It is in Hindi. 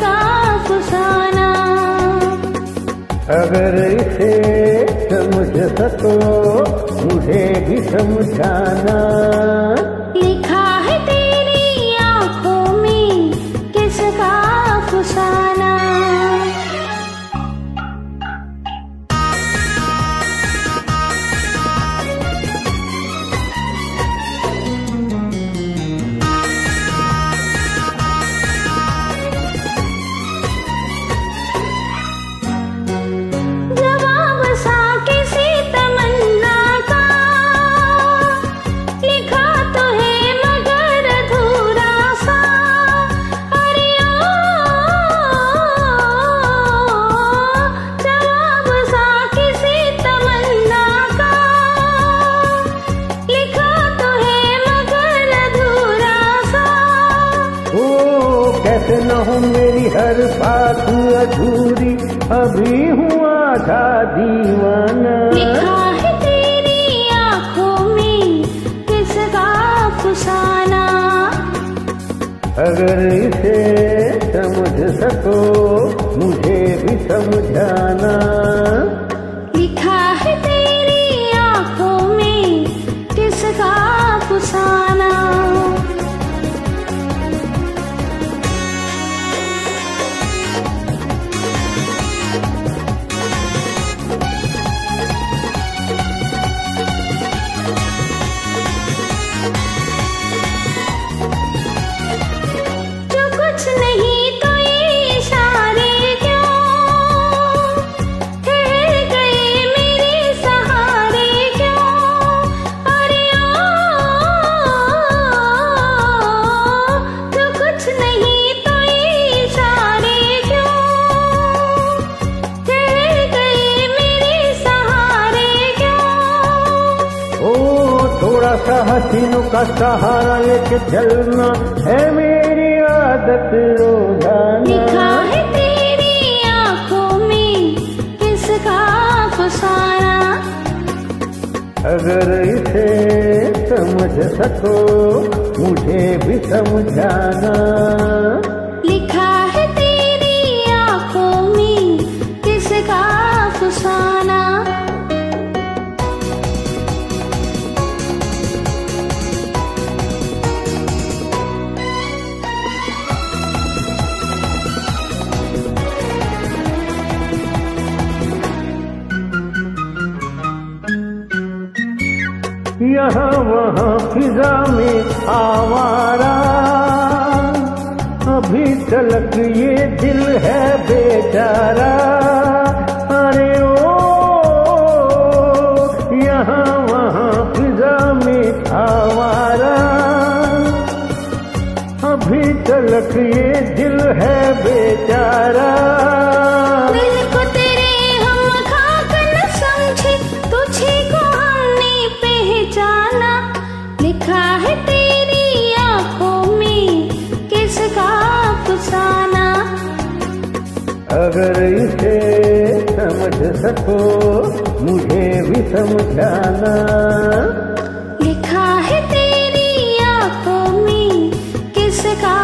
का अगर इसे समझ सको मुझे भी समझाना। ओ न हो मेरी हर बात अधूरी। अभी हूँ आधा दीवाना। है अगर इसे समझ सको ओ थोड़ा सा हसीनों का सहारा लेके चलना है मेरी आदत रोज़ाना लिखा है तेरी आँखों में किसका फसाना अगर इसे समझ सको मुझे भी समझाना। यहाँ वहाँ फिजा में आवारा। अभी तलक ये दिल है बेचारा। अरे ओ, यहाँ वहाँ फिजा में आवारा। अभी तलक ये दिल है बेचारा। अगर इसे समझ सको मुझे भी समझाना। लिखा है तेरी आँखों में किसका